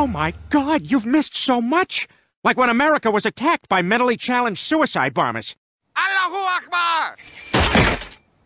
Oh my god, you've missed so much! Like when America was attacked by mentally challenged suicide bombers. Allahu Akbar!